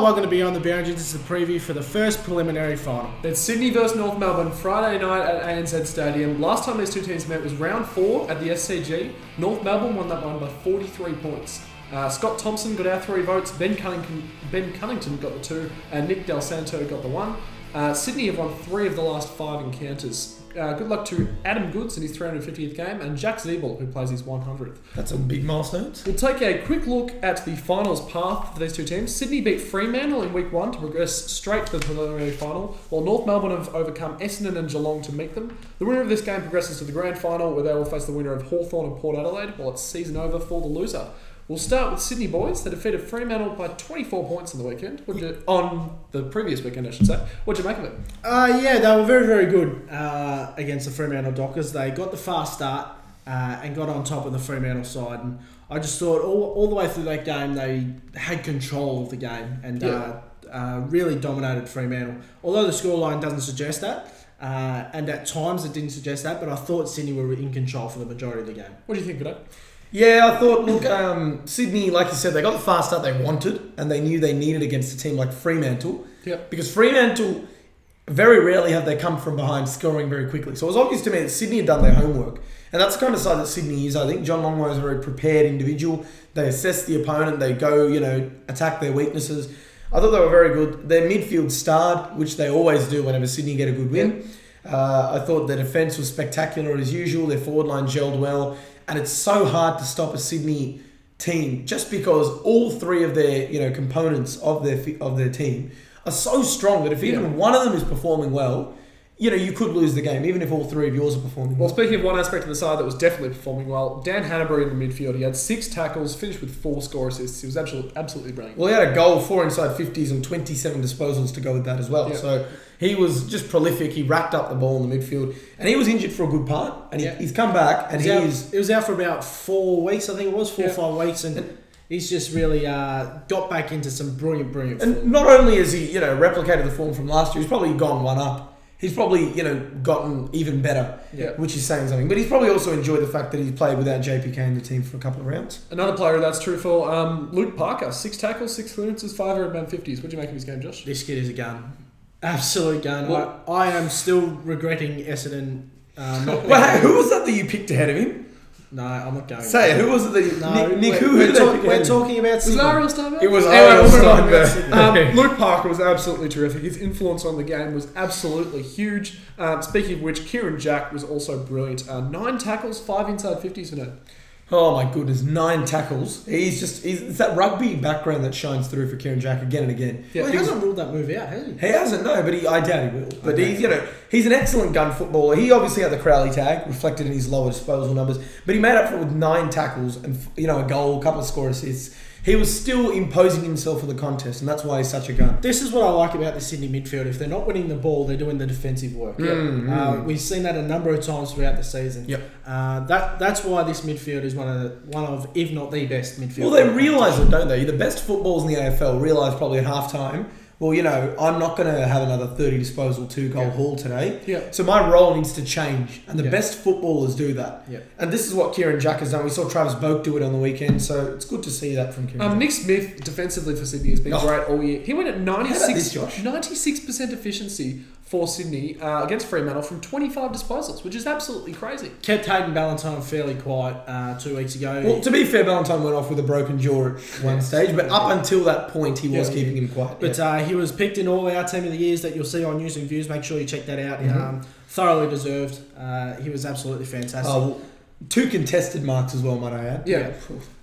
Hello, welcome to Beyond the Boundaries. This is a preview for the first preliminary final. It's Sydney versus North Melbourne Friday night at ANZ Stadium. Last time these two teams met was round four at the SCG. North Melbourne won that one by 43 points. Uh, Scott Thompson got our three votes, Ben Cunnington, ben Cunnington got the two, and Nick Dal Santo got the one. Uh, Sydney have won three of the last five encounters. Uh, good luck to Adam Goodes in his 350th game and Jack Ziebell, who plays his 100th. That's a big milestone. We'll take a quick look at the finals path for these two teams. Sydney beat Fremantle in week one to progress straight to the preliminary final, while North Melbourne have overcome Essendon and Geelong to meet them. The winner of this game progresses to the grand final, where they will face the winner of Hawthorn and Port Adelaide, while it's season over for the loser. We'll start with Sydney boys. They defeated Fremantle by 24 points on the weekend. You, on the previous weekend, I should say. What'd you make of it? Uh, yeah, they were very, very good uh, against the Fremantle Dockers. They got the fast start uh, and got on top of the Fremantle side. And I just thought all, all the way through that game, they had control of the game and Yeah. uh, uh, really dominated Fremantle. Although the scoreline doesn't suggest that. Uh, and at times it didn't suggest that, but I thought Sydney were in control for the majority of the game. What do you think, G'day? Yeah, I thought, look, um, Sydney, like you said, they got the fast start they wanted and they knew they needed against a team like Fremantle. Yep. Because Fremantle, very rarely have they come from behind scoring very quickly. So it was obvious to me that Sydney had done their homework. And that's the kind of side that Sydney is. I think John Longmire is a very prepared individual. They assess the opponent, they go, you know, attack their weaknesses. I thought they were very good. Their midfield starred, which they always do whenever Sydney get a good win. Uh, I thought their defence was spectacular as usual. Their forward line gelled well, and it's so hard to stop a Sydney team just because all three of their you know components of their of their team are so strong that if even Yeah. one of them is performing well, you know you could lose the game even if all three of yours are performing Well, well. speaking of one aspect of the side that was definitely performing well, Dan Hannebery in the midfield. He had six tackles, finished with four score assists. He was absolutely, absolutely brilliant. Well, he had a goal, four inside fifties, and twenty-seven disposals to go with that as well. Yeah. So he was just prolific. He racked up the ball in the midfield, and he was injured for a good part, and he, Yeah. he's come back, and he is it was out for about four weeks, I think it was, four Yeah. five weeks, and he's just really uh, got back into some brilliant, brilliant form. And not only has he, you know, replicated the form from last year, he's probably gone one up. He's probably, you know, gotten even better, Yeah. which is saying something. But he's probably also enjoyed the fact that he's played without JPK in the team for a couple of rounds. Another player that's true for um, Luke Parker. Six tackles, six clearances, five around 50s. What do you make of his game, Josh? This kid is a gun. Absolute gun. Well- I, I am still regretting Essendon uh, not Well, who was that that you picked ahead of him? No, I'm not going. Say. Who was it that you, No, Nick, Nick we're, who we're, did talk- we're ahead of him? talking about Was Ariel Steinberg? It was Anyway, Ariel we'll move. Steinberg. Um, Luke Parker was absolutely terrific. His influence on the game was absolutely huge. Um, speaking of which, Kieran Jack was also brilliant. Uh, nine tackles, five inside 50s for no. Oh my goodness, nine tackles. He's just, he's, it's that rugby background that shines through for Kieran Jack again and again. Yeah, well, he because- hasn't ruled that move out, has he? He hasn't, no, but he, I doubt he will. But Okay. he's, you know, he's an excellent gun footballer. He obviously had the Crowley tag, reflected in his lower disposal numbers, but he made up for it with nine tackles and, you know, a goal, a couple of score assists. He was still imposing himself in the contest, and that's why he's such a gun. This is what I like about the Sydney midfield. If they're not winning the ball, they're doing the defensive work. Mm, Uh, mm. we've seen that a number of times throughout the season. Yep. Uh, that that's why this midfield is one of the, one of, if not the best midfield. Well, they realise it, don't they? The best footballers in the AFL realise probably at half time, well, you know, I'm not going to have another 30 disposal, two goal Yeah. haul today. Yeah. So my role needs to change, and the Yeah. best footballers do that. Yeah. And this is what Kieran Jack has done. We saw Travis Boak do it on the weekend, so it's good to see that from Kieran. Um, Nick Smith, defensively for Sydney, has been Oh. great all year. He went at How about 96, this, Josh? 96% efficiency for Sydney uh, against Fremantle from 25 disposals, which is absolutely crazy. kept Hayden Ballantyne fairly quiet uh, two weeks ago. Well, to be fair, Ballantyne went off with a broken jaw at one Yeah. stage, but up until that point, he was Yeah. keeping him quiet. But yeah. uh, he was picked in all our team of the years that you'll see on News and Views. Make sure you check that out. Mhm. Um, thoroughly deserved. Uh, he was absolutely fantastic. Oh, well, two contested marks as well, might I add. Yeah.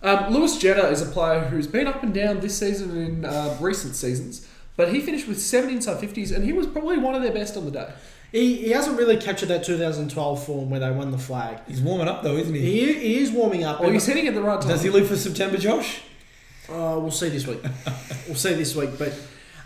Um, Lewis Jetta is a player who's been up and down this season and in uh, recent seasons, but he finished with seven inside 50s, and he was probably one of their best on the day. He, he hasn't really captured that 2012 form where they won the flag. He's warming up though, isn't he? He, he is warming up. Well, and- he's hitting at the right time. Does he live for September, Josh? Uh, we'll see this week. we'll see this week. But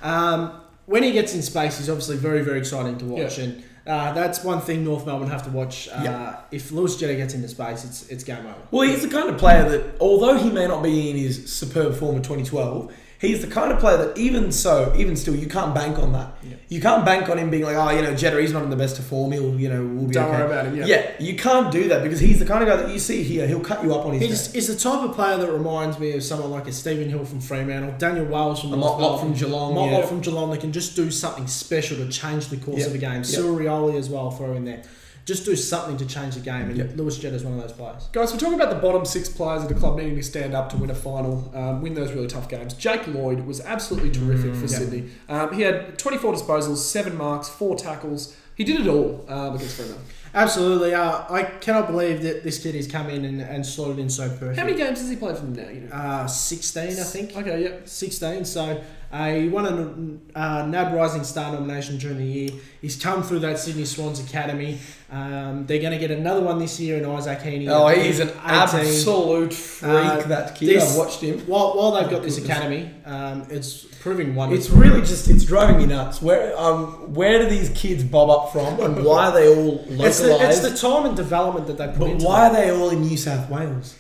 um, when he gets in space, he's obviously very, very exciting to watch. Yeah. And uh, that's one thing North Melbourne have to watch. Uh, Yeah. If Lewis Jetta gets into space, it's it's game over. Well, he's the kind of player that, although he may not be in his superb form of 2012, He's the kind of player that even so, even still, you can't bank on that. Yeah. You can't bank on him being like, oh, you know, Jetta, he's not in the best of form. He'll, you know, we'll be Don't okay. worry about him. Yeah. Yeah, you can't do that because he's the kind of guy that you see here. He'll cut you up on his He's, he's the type of player that reminds me of someone like a Stephen Hill from Fremantle, or Daniel Wells from A North Motlop from Geelong. Motlop yeah. from Geelong that can just do something special to change the course Yep. of a game. Yep. Cyril Rioli as well, throw in there. Just do something to change the game, and Yep. Lewis is one of those players. Guys, we're talking about the bottom six players of the club needing to stand up to win a final, um, win those really tough games. Jake Lloyd was absolutely terrific for Mm, yeah. Sydney. Um, he had 24 disposals, seven marks, four tackles. He did it all um, against Fremantle. Absolutely. Uh, I cannot believe that this kid has come in and, and slotted in so perfect. How many games has he played for them now? You know? Uh, 16, I think. Okay, yeah. 16. So uh, he won a uh, NAB Rising Star nomination during the year. He's come through that Sydney Swans Academy. Um, they're going to get another one this year in Isaac Heaney. Oh, he's an 18. absolute freak. Uh, that kid. this- I've watched him. While, while they've Oh, got this academy, um, it's proving wonderful. It's really just it's driving me nuts. Where um where do these kids bob up from, and why are they all It's the, it's the time and development that they put but into why them. are they all in New South Wales?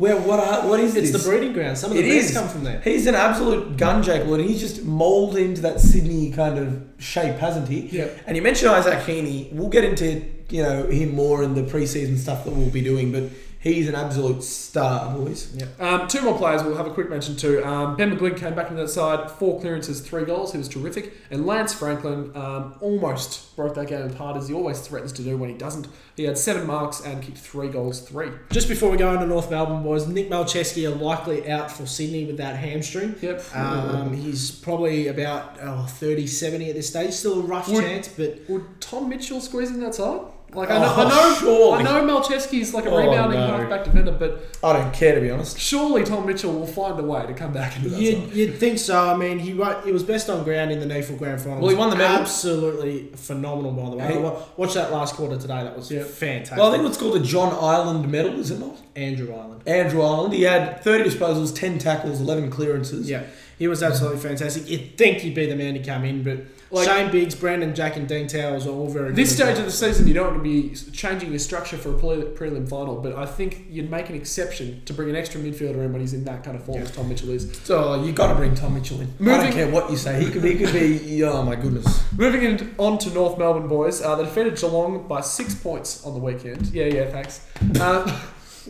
Where what are what is It's this? the breeding ground. Some of the It best is. come from there. He's an absolute gun Jake Lloyd, and he's just moulded into that Sydney kind of shape, hasn't he? Yeah. And you mentioned Isaac Heaney. We'll get into you know him more in the preseason stuff that we'll be doing, but he's an absolute star, boys. Yeah. Um, two more players we'll have a quick mention to. Um, ben McGlynn came back into that side, four clearances, three goals. He was terrific. And Lance Franklin um, almost broke that game apart, as he always threatens to do when he doesn't. He had seven marks and kicked three goals, three. Just before we go into North Melbourne, boys, Nick Malceski are likely out for Sydney with that hamstring. Yep. Um, he's probably about oh, 30, 70 at this stage. Still a rough Would- chance, but Would Tom Mitchell squeeze in that side? Like I Oh, know, I know, surely. I know Malceski's like a Oh, rebounding no. halfback defender, but I don't care to be honest. surely Tom Mitchell will find a way to come back into that you'd, side. you'd think so. I mean, he wa- he was best on ground in the NEAFL Grand Final. Well, he won the medal. Absolutely phenomenal, by the way. He- I wa- watched that last quarter today. That was Yeah. fantastic. Well, I think what's called the John Island Medal, is it not? Andrew Island. Andrew Island. He had 30 disposals, 10 tackles, 11 clearances. Yeah, he was absolutely fantastic. You'd think he'd be the man to come in, but Like- Shane Biggs, Brandon Jack, and Dean Towers are all very This stage of the season, you don't want to be changing your structure for a prelim final, but I think you'd make an exception to bring an extra midfielder in when he's in that kind of form as Tom Mitchell is. So you got to bring Tom Mitchell in. I don't care what you say. He could be. He could be. Oh my goodness. Moving in, on to North Melbourne boys, uh, they defeated Geelong by six points on the weekend. Yeah, yeah, thanks. Um,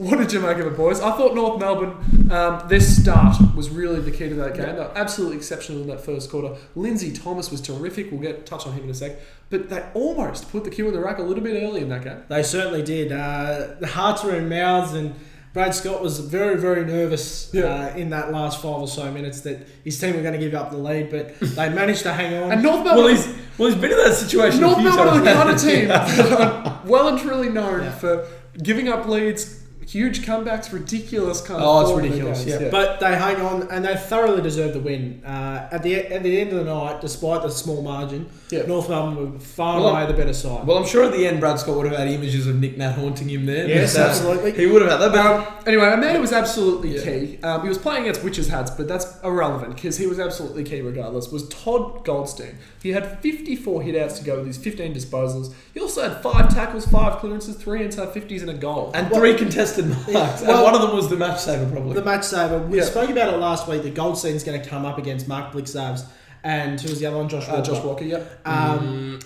what did you make of it, boys? I thought North Melbourne, um, their start was really the key to that game. They were absolutely exceptional in that first quarter. Lindsay Thomas was terrific. We'll get touch on him in a sec. But they almost put the cue in the rack a little bit early in that game. They certainly did. Uh, the hearts were in mouths, and Brad Scott was very, very nervous Yeah. uh, in that last five or so minutes that his team were going to give up the lead, but they managed to hang on. And North Well, Melbourne, he's well. He's been in that situation. North Melbourne are the kind of team well and truly known Yeah. for giving up leads, huge comebacks, ridiculous kind of. Oh, it's ridiculous, games. yeah. But they hang on, and they thoroughly deserve the win. Uh, at the at the end of the night, despite the small margin, Yeah. North Melbourne were far and Well, away the better side. Well, I'm sure at the end, Brad Scott would have had images of Nick Nat haunting him there. Yes, But, uh, absolutely. He would have had that. But Um, anyway, Amanda was absolutely Yeah. key. Um, he was playing against witches' hats, but that's irrelevant because he was absolutely key regardless. Was Todd Goldstein? He had 54 hitouts to go with his 15 disposals. He also had five tackles, five clearances, three inside 50s, and a goal. and Well- three contested marks, and well- one of them was the match saver, probably. the match saver. We Yeah. spoke about it last week. That Goldstein's going to come up against Mark Blicavs, and who was the other one? Josh uh, Walker. Josh Walker, yep. Um,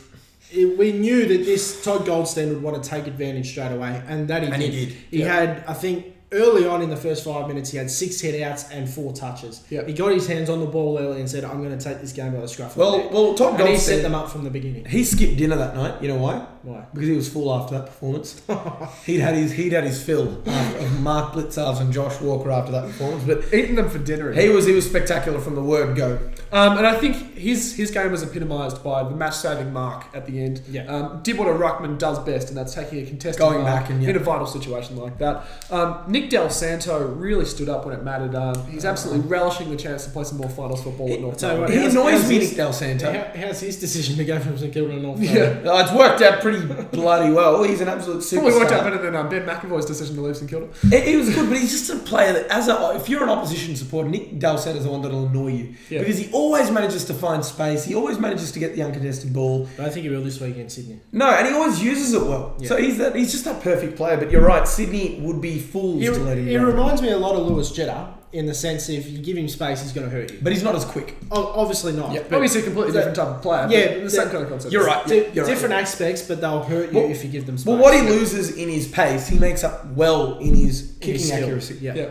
it, we knew that this Todd Goldstein would want to take advantage straight away, and that he And he did. did. He Yeah. had, I think, early on in the first five minutes, he had six headouts and four touches. Yeah. He got his hands on the ball early and said, "I'm going to take this game by the scruff." of the well, well, Todd and he set them up from the beginning. He skipped dinner that night. You know why? Why? Because he was full after that performance. he'd had his he'd had his fill of Mark Blicavs and Josh Walker after that performance. But Eating them for dinner. he was he was spectacular from the word go. Um, and I think his his game was epitomised by the match saving mark at the end. Yeah. Um, did what a ruckman does best, and that's taking a contested Going mark back and, yeah. in a vital situation like that. Um, Nick Dal Santo really stood up when it mattered. Um, he's absolutely relishing the chance to play some more finals football at North I'll tell you Melbourne. what, He how's- annoys how's me, his- Nick Dal Santo. How, how's his decision to go from St Kilda to North? Yeah. Melbourne? Uh, it's worked out pretty bloody well. He's an absolute superstar. Probably worked out better than um, Ben McEvoy's decision to leave St Kilda. He, he was good, but he's just a player that, as a, if you're an opposition supporter, Nick Dal is the one that'll annoy you Yeah. because he always manages to find space. He always manages to get the uncontested ball. I think he will this week against Sydney. No, and he always uses it well. Yeah. So he's that. He's just that perfect player. But you're right, Sydney would be fools He, to let him he reminds me a lot of Lewis Jetta in the sense if you give him space, he's going to hurt you. But he's not as quick. O- obviously not. Yeah, but Obviously, a completely the- different type of player. Yeah, but the same kind of concept. You're right. di- Yeah, you're right. different aspects, but they'll hurt you Well- if you give them space. Well, what he loses in his pace, he makes up well in his kicking his accuracy. Yeah. Yeah.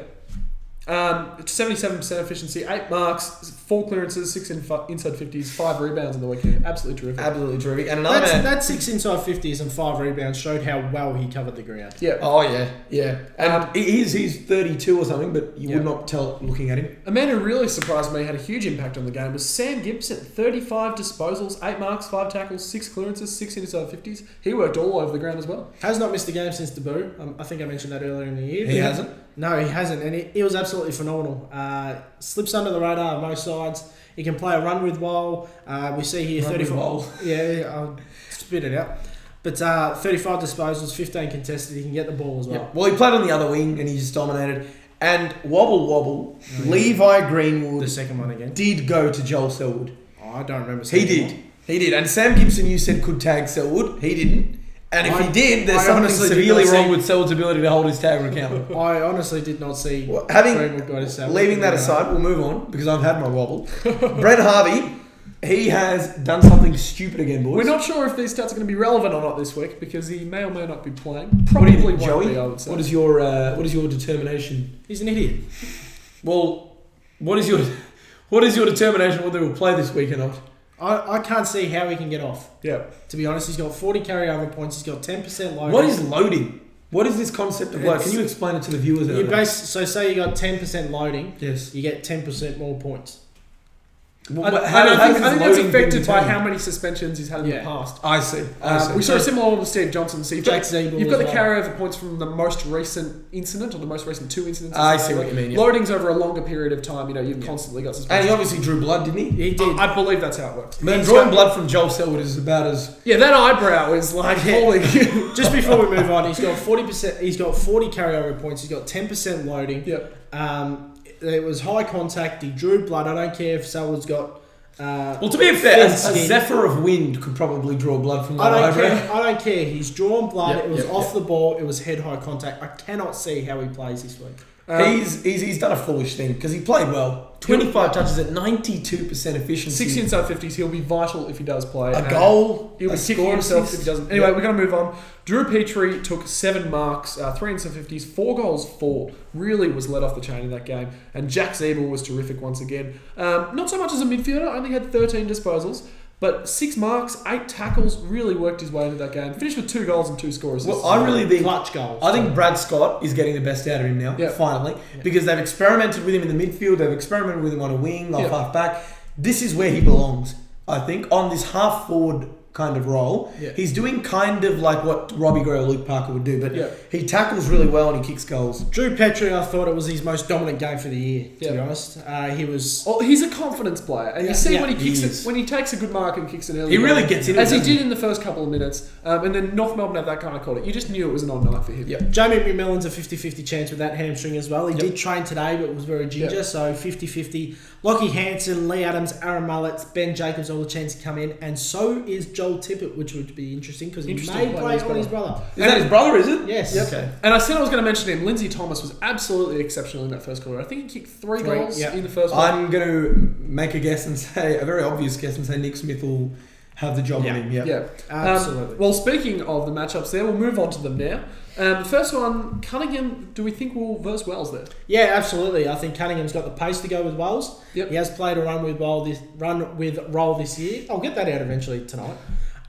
Um, 77% efficiency, 8 marks, 4 clearances, 6 in inside 50s, 5 rebounds in the weekend. Absolutely terrific. Absolutely terrific. And another That's, man. that six inside 50s and five rebounds showed how well he covered the ground. Yeah. Oh yeah, yeah. And Um, he's he's 32 or something, but you Yeah. would not tell looking at him. A man who really surprised me, had a huge impact on the game, was Sam Gibson. 35 disposals, 8 marks, 5 tackles, 6 clearances, 6 inside 50s. He worked all over the ground as well. Has not missed a game since debut. Um, I think I mentioned that earlier in the year. He hasn't. No, he hasn't, and he, he was absolutely phenomenal. Uh, slips under the radar on most sides. He can play a run with Wall. Uh, we see here Run with 34. Wall. Yeah, I'll spit it out. But uh, 35 disposals, 15 contested. He can get the ball as well. Yeah. Well, he played on the other wing and he just dominated. And wobble wobble, Oh, yeah. Levi Greenwood The second one again. did go to Joel Selwood. Oh, I don't remember. He did. him. He did. And Sam Gibson, you said could tag Selwood. He didn't. And if I- he did, there's I something severely wrong see- with Selwood's ability to hold his tag accountable. I honestly did not see. Well, having Greenwood go to seven. leaving that aside, we'll move on because I've had my wobble. Brent Harvey, he has done something stupid again, boys. We're not sure if these stats are going to be relevant or not this week because he may or may not be playing. Probably you think, Joey? be, I would say. What is your uh, what is your determination? He's an idiot. Well, what is your what is your determination whether he'll play this week or not? I, I can't see how he can get off. yeah. To be honest, he's got 40 carryover points. He's got 10% loading. What is loading? What is this concept of load? Can you explain it to the viewers? You base, so say you got 10% loading, yes. you get 10% more points. Well, I, I, think, I think that's affected by how many suspensions he's had in Yeah. the past. I see. I see. Um, we saw a similar one with Steve Johnson. So you've Jack got, you've got the well. carryover points from the most recent incident or the most recent two incidents. I see what you mean, yeah. Loadings over a longer period of time. You know, you've constantly got suspensions. and he obviously drew blood, didn't he? He did. I, I believe that's how it works. Man, He's drawing got- blood from Joel Selwood is about as Yeah, that eyebrow is like holy. Just before we move on, he's got 40%, he's got 40 carryover points, he's got 10% loading. yeah. Um, it was high contact, he drew blood. I don't care if someone's got. Uh, well. To be fair, a, a zephyr of wind could probably draw blood from I that don't care. I don't care. He's drawn blood. Yep, it was yep, off yep. the ball. It was head high contact. I cannot see how he plays this week. Um, he's, he's he's done a foolish thing because he played well. Twenty five touches at ninety two percent efficiency. Six inside fifties. He'll be vital if he does play. a goal. He'll a be kicking score himself assist. if he doesn't. Anyway, Yeah. we're going to move on. Drew Petrie took seven marks, uh, three inside fifties, four goals, four. Really was let off the chain in that game. And Jack Ziebell was terrific once again. Um, not so much as a midfielder, only had 13 disposals, but six marks, eight tackles. Really worked his way into that game. Finished with two goals and two scores. Well, I really think Clutch goals. I think Brad Scott is getting the best out of him now, Yeah. finally, because they've experimented with him in the midfield, they've experimented with him on a wing, off Yeah. half back. This is where he belongs, I think, on this half forward kind of role. Yeah. He's doing kind of like what Robbie Gray or Luke Parker would do, but Yeah. he tackles really well and he kicks goals. Drew Petrie, I thought it was his most dominant game for the year. To be honest, uh, he was. Oh, he's a confidence player, and Yeah, you see yeah, when he he kicks is. it, when he takes a good mark and kicks it early. He really on, gets into as he did in the first couple of minutes, um, and then North Melbourne had that kind of call. it. You just knew it was an on night for him. Yeah. Jamie Macmillan's a 50-50 chance with that hamstring as well. He did train today, but was very ginger, Yep. so 50-50. Lachie Hansen, Leigh Adams, Aaron Mullett, Ben Jacobs all the chance to come in, and so is Joel Tippett, which would be interesting because he Interesting may play play on his his brother. Is that his brother, is it? Yes. Yep. Okay. And I said I was going to mention him. Lindsay Thomas was absolutely exceptional in that first quarter. I think he kicked three, Three, goals yeah. in the first one. I'm going to make a guess and say, a very obvious guess and say Nick Smith will have the job Yeah. on him. Yeah. Yeah. Absolutely. Um, well, speaking of the matchups there, we'll move on to them now. Um, the first one, Cunningham, do we think will verse Wells there? Yeah, absolutely. I think Cunningham's got the pace to go with Wales. Yep. He has played a run with roll this run with role this year. I'll get that out eventually tonight.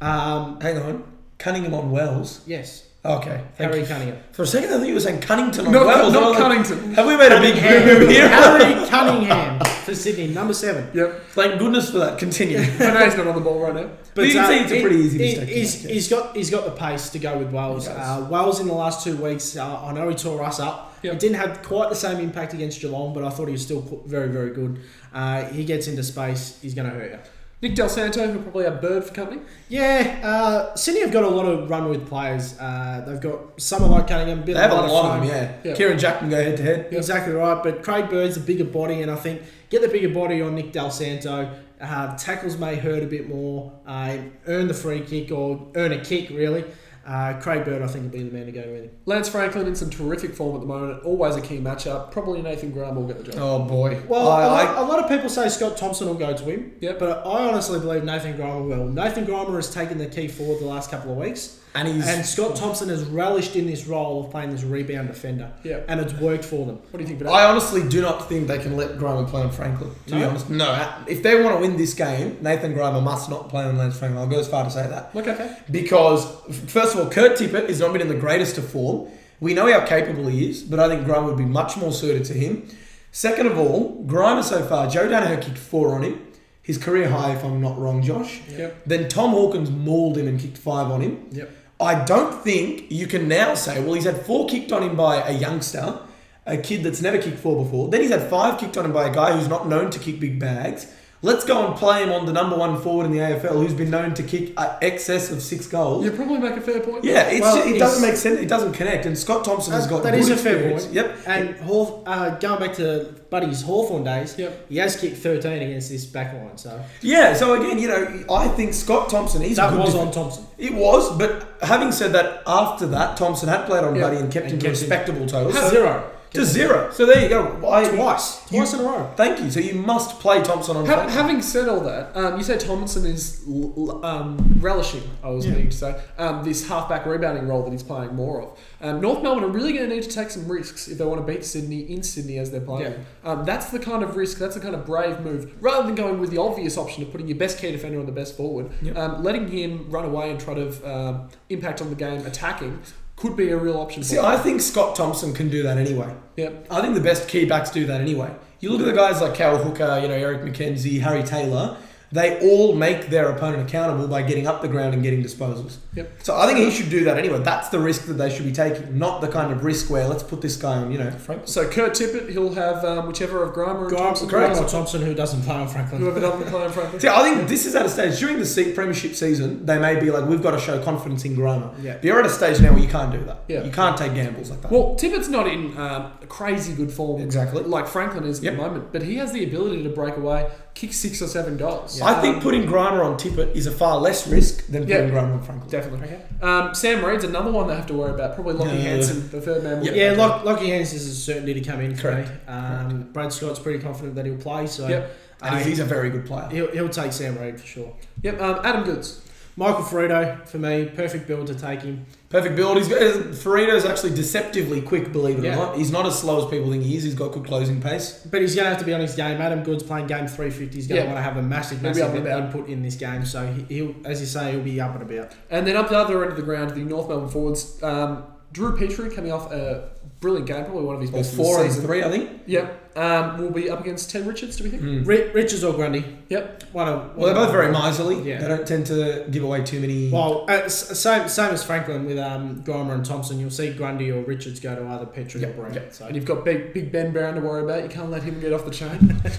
Um, Hang on. Cunningham on Wells. yes, Okay. Thank Harry you. Cunningham. For a second, I thought you were saying Cunnington on Not, not I like, Cunnington. Have we made a big Cunningham. move here? Harry Cunningham for Sydney, number seven. Yep. Thank goodness for that. Continue. Renee's not on the ball right now. But you can see it's a pretty easy he- mistake to He's, make, yeah. he's got he's got the pace to go with Wales. Uh, Wales in the last two weeks, uh, I know he tore us up. Yep. It didn't have quite the same impact against Geelong, but I thought he was still very very good. Uh, he gets into space, he's going to hurt you. Nick Dal Santo, who probably have Bird for company. Yeah, uh, Sydney have got a lot of run with players. Uh, they've got someone like Cunningham, a bit They have a lighter lot of them, yeah. Yeah. Kieran Jack can go head to head. Exactly right, but Craig Bird's a bigger body, and I think get the bigger body on Nick Dal Santo. Uh, tackles may hurt a bit more. Uh, earn the free kick or earn a kick really. Uh, Craig Bird, I think, will be the man to go with him. Lance Franklin in some terrific form at the moment. Always a key matchup. Probably Nathan Grima will get the job. Oh boy. Well, I- a, I- lot, a lot of people say Scott Thompson will go to him. Yeah. But I honestly believe Nathan Grima will. Nathan Grima has taken the key forward the last couple of weeks. And he's And Scott Thompson has relished in this role of playing this rebound defender. Yeah. And it's worked for them. What do you think, I honestly do not think they can let Grima play on Franklin. To be honest, no. If they want to win this game, Nathan Grima must not play on Lance Franklin. I'll go as far to say that Okay, okay. because first of all, Kurt Tippett has not been in the greatest of form. We know how capable he is, but I think Grima would be much more suited to him. Second of all, Grima so far, Joe Daniher kicked four on him, his career high, if I'm not wrong, Josh. Yep. Then Tom Hawkins mauled him and kicked five on him. Yep. I don't think you can now say, well, he's had four kicked on him by a youngster, a kid that's never kicked four before. Then he's had five kicked on him by a guy who's not known to kick big bags. Let's go and play him on the number one forward in the AFL who's been known to kick a excess of six goals. You probably make a fair point. Yeah, it's, Well, it doesn't make sense. It doesn't connect. And Scott Thompson has got that good is a fair experience. point. Yep. And Haw- uh, going back to Buddy's Hawthorn days, Yep. he has kicked 13 against this back line. So Yeah. So again, you know, I think Scott Thompson. He's that good was def- on Thompson. It was, but having said that, after that, Thompson had played on Yeah, Buddy and kept and him to kept him- respectable totals. Has So- zero. To zero. So there you go. I, Twice. You- Twice in a row. Thank you. So you must play Thompson on. Ha- having said all that, um, you said Tomlinson is l- um, relishing, I was Yeah. meaning to say, um, this halfback rebounding role that he's playing more of. Um, North Melbourne are really going to need to take some risks if they want to beat Sydney in Sydney as they're playing. Um, that's the kind of risk, that's the kind of brave move. Rather than going with the obvious option of putting your best key defender on the best forward, Yep. um, letting him run away and try to um, impact on the game attacking could be a real option See. I think Scott Thompson can do that anyway. Yep. I think the best key backs do that anyway. You look at the guys like Cal Hooker, you know, Eric Mackenzie, Harry Taylor. They all make their opponent accountable by getting up the ground and getting disposals. Yep. So I think he should do that anyway. That's the risk that they should be taking, not the kind of risk where let's put this guy on, you know, Frank. So Kurt Tippett, he'll have um, whichever of Grima and Thompson. Grima or Thompson, who doesn't play on Franklin. Whoever doesn't play in front. See, I think this is at a stage during the se- premiership season. They may be like, we've got to show confidence in Grima. Yeah. But you're at a stage now where you can't do that. Yeah. You can't take gambles like that. Well, Tippett's not in um, crazy good form, Exactly. like Franklin is at Yep. the moment, but he has the ability to break away, kick six or seven goals. I think putting Grima on Tippett is a far less risk than Yeah. putting Grima on Franklin. definitely. Okay. Um, Sam Reid's another one they have to worry about. Probably Lachie Yeah. Hansen, the third man. Yep. Yeah, back. Lock, Lachie Hands is a certainty to come in for me. Correct. Um, Brad Scott's pretty confident that he'll play, so Yep. And uh, he's a very good player. he'll, he'll take Sam Reid for sure. Yep. Um, Adam Goods. Michael Firrito, for me, perfect build to take him. Perfect build. He's got, Firrito's actually deceptively quick, believe it Yeah. or not. He's not as slow as people think he is. He's got good closing pace. But he's going to have to be on his game. Adam Goodes playing game 350. He's going to want to have a massive, massive up about. input in this game. So he- he'll, as you say, he'll be up and about. And then up the other end of the ground, the North Melbourne forwards. Um, Drew Petrie coming off a brilliant game, probably one of his Or best of four the and season. three, I think. Yep. Um, will be up against Ted Richards, do we think? Mm. Ri- Richards or Grundy? Yep. One of, Well, they're both very miserly. Yeah. They don't tend to give away too many. Well, uh, same same as Franklin with um, Grima and Thompson. You'll see Grundy or Richards go to either Petrie Yeah, or Brown. yeah. So And you've got big, big Ben Brown to worry about. You can't let him get off the chain.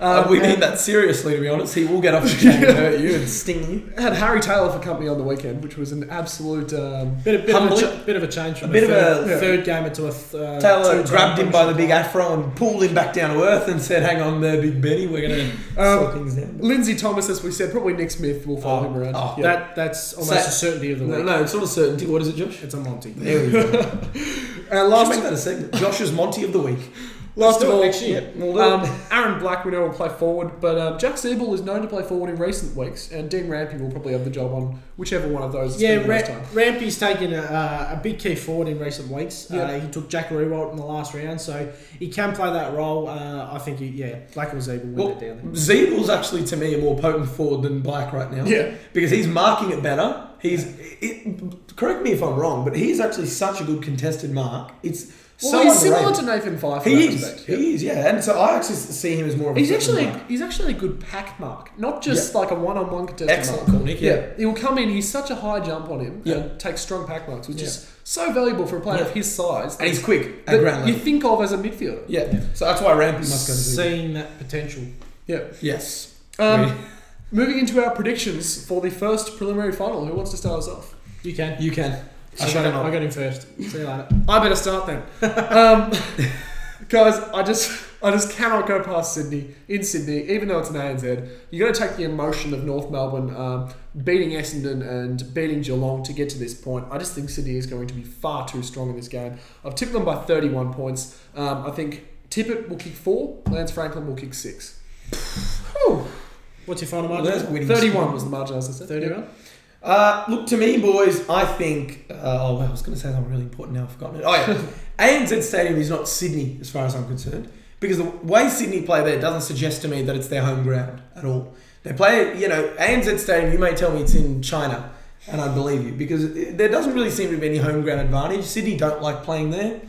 Uh, Um, we and mean that seriously, to be honest. He will get off the chain and hurt you and sting you. Had Harry Taylor for company on the weekend, which was an absolute. Um, bit, of, bit, of a, ch- bit of a change from A a, bit of third, a- Yeah. third gamer to a th- uh, Taylor grabbed him by the big afro and pulled him back down to earth and said, "Hang on there, Big Benny. We're going to Um, things down." Lindsay Thomas, as we said, probably Nick Smith will follow Oh, him around. oh, Yeah. That that's almost Sa- a certainty of the No, week. no, it's not a certainty. What is it, Josh? It's a Monty. There we go. And Last last, make that a segment. Josh's Monty of the week. Last of all, next year. We'll um, Aaron Black we know will play forward, but um, Jack Ziebell is known to play forward in recent weeks, and Dean Rampe will probably have the job on whichever one of those. Yeah, Ra- time. Rampe's taken a, a big key forward in recent weeks. Yeah. Uh, he took Jack Riewoldt in the last round, so he can play that role. Uh, I think, he, yeah, Black or Zebra will Well, down there. Ziebell's actually to me a more potent forward than Black right now. Yeah. because he's marking it better. He's it, correct me if I'm wrong, but he's actually such a good contested mark. It's Well, so he's similar underrated. to Nathan Fyfe. He that is. respect. He is. Yeah, and so I actually see him as more of a He's actually Black. he's actually a good pack mark, not just like a one-on-one contested excellent mark. call, Nick. Yeah. Yeah. he will come in. He's such a high jump on him Yeah. and take strong pack marks, which Yeah. is so valuable for a player Yeah. of his size. and he's quick at that ground you think of as a midfielder. Yeah. so that's why Rampe must go to Seeing that potential. Yeah. Yes. Um, moving into our predictions for the first preliminary final. Who wants to start us off? You can. You can. I got, him I got him first. See you later. I better start then. um, guys, I just I just cannot go past Sydney in Sydney, even though it's an ANZ. You got to take the emotion of North Melbourne um, beating Essendon and beating Geelong to get to this point. I just think Sydney is going to be far too strong in this game. I've tipped them by 31 points. Um, I think Tippett will kick four, Lance Franklin will kick six. What's your final margin? winning 31 score. was the margin, as I said. 31? Uh, look, to me, boys, I think. Uh, oh, I was going to say something really important now. I've forgotten it. Oh, yeah. ANZ Stadium is not Sydney, as far as I'm concerned, because the way Sydney play there doesn't suggest to me that it's their home ground at all. They play, you know, ANZ Stadium, you may tell me it's in China, and I believe you, because it- there doesn't really seem to be any home ground advantage. Sydney don't like playing there.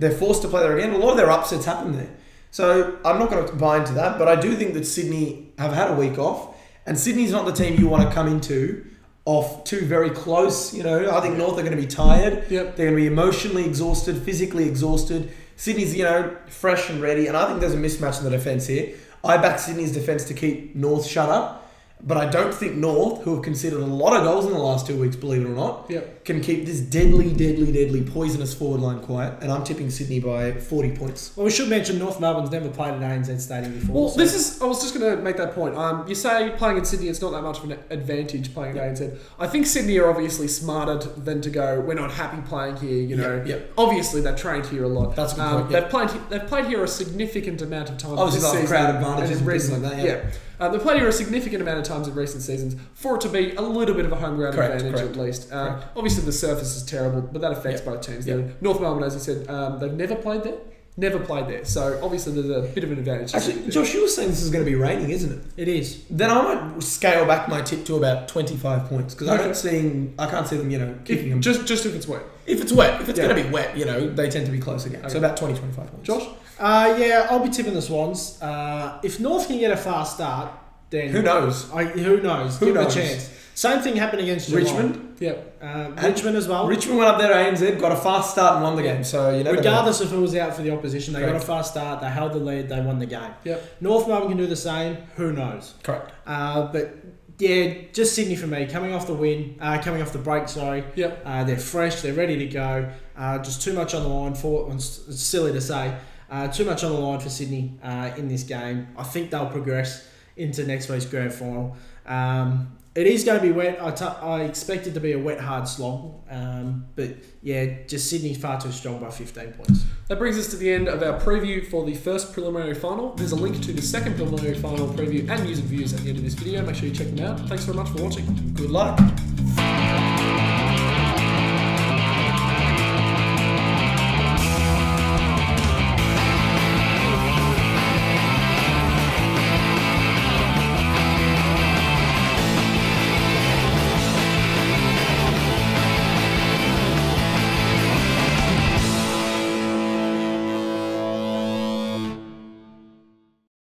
They're forced to play there again. A lot of their upsets happen there. So I'm not going to buy into that, but I do think that Sydney have had a week off, and Sydney's not the team you want to come into off two very close. You know, I think North are going to be tired. Yep. They're going to be emotionally exhausted, physically exhausted. Sydney's, you know, fresh and ready, and I think there's a mismatch in the defence here. I back Sydney's defence to keep North shut up, but I don't think North, who have conceded a lot of goals in the last two weeks, believe it or not, Yep. can keep this deadly, deadly, deadly poisonous forward line quiet. And I'm tipping Sydney by 40 points. Well, we should mention North Melbourne's never played at ANZ Stadium before. Well, so- this is. I was just going to make that point. Um, you say playing in Sydney, it's not that much of an advantage playing at ANZ. I think Sydney are obviously smarter than to go. We're not happy playing here. You know, Yep, yep. obviously they've trained here a lot. That's a good um, point, yeah. They've played. They've played here a significant amount of time. Obviously, this season crowd advantages in and things like that, yeah. Um, they've played here a significant amount of times in recent seasons for it to be a little bit of a home ground Correct, advantage correct, at least. Um, obviously, the surface is terrible, but that affects Yep. both teams. Yep. North Melbourne, as I said, um, they've never played there. Never played there, so obviously there's a bit of an advantage. to Actually, Josh, you were saying this is going to be raining, isn't it? it is. Then I might scale back my tip to about 25 points because I Okay. don't see, I can't see them, you know, kicking them. just just if it's wet. If it's wet, if it's Yeah. going to be wet, you know, they tend to be close again. Okay. So about 20, 25 points. Josh, Uh, yeah, I'll be tipping the Swans. Uh, if North can get a fast start, then Who knows? I, who knows? Who Give them knows? a chance. Same thing happened against Geelong. Richmond. yeah, Uh, Richmond as well. Richmond went up there ANZ, got a fast start and won the game. So you know. Regardless of who was out for the opposition, they got a fast start. They held the lead. They won the game. Yep. North Melbourne can do the same. Who knows? Correct. Uh, but yeah, just Sydney for me. Coming off the win, uh, coming off the break. Sorry. Yep. Uh, they're fresh. They're ready to go. Uh, just too much on the line for. It's silly to say. Uh, too much on the line for Sydney uh, in this game. I think they'll progress into next week's grand final. Um, it is going to be wet. I, t- I expect it to be a wet, hard slog. Um, but yeah, just Sydney far too strong by 15 points. that brings us to the end of our preview for the first preliminary final. There's a link to the second preliminary final preview and music views at the end of this video. Make sure you check them out. Thanks very much for watching. Good luck.